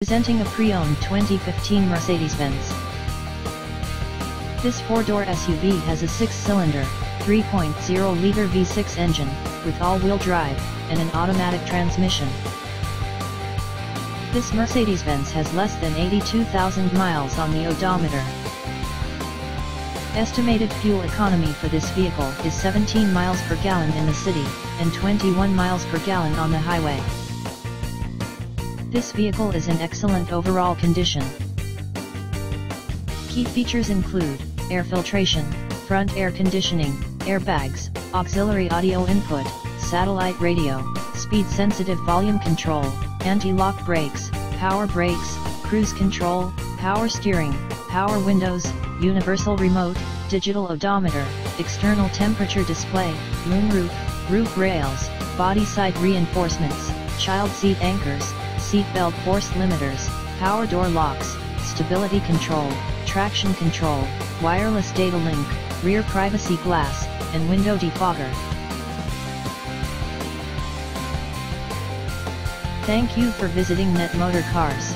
Presenting a pre-owned 2015 Mercedes-Benz. This four-door SUV has a six-cylinder, 3.0-liter V6 engine, with all-wheel drive, and an automatic transmission. This Mercedes-Benz has less than 82,000 miles on the odometer. Estimated fuel economy for this vehicle is 17 miles per gallon in the city, and 21 miles per gallon on the highway. This vehicle is in excellent overall condition. Key features include, air filtration, front air conditioning, airbags, auxiliary audio input, satellite radio, speed-sensitive volume control, anti-lock brakes, power brakes, cruise control, power steering, power windows, universal remote, digital odometer, external temperature display, moonroof, roof rails, body side reinforcements, child seat anchors, seatbelt force limiters, power door locks, stability control, traction control, wireless data link, rear privacy glass, and window defogger. Thank you for visiting Net Motor Cars.